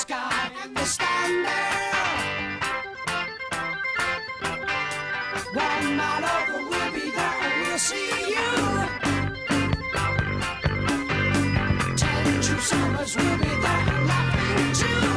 sky will be there and we'll see you. Ten true summers will be there laughing too.